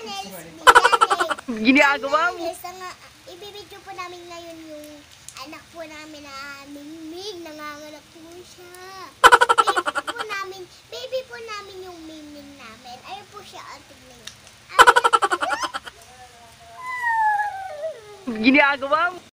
Milanes, Milanes. Ginagawa mo. Ibibidyo po namin ngayon yung anak po namin na Mingming. Nanganganak po siya. Baby po namin, baby po namin yung Mingming namin. Ayun po siya, at tignan niyo. Ah. Ginagawa mo.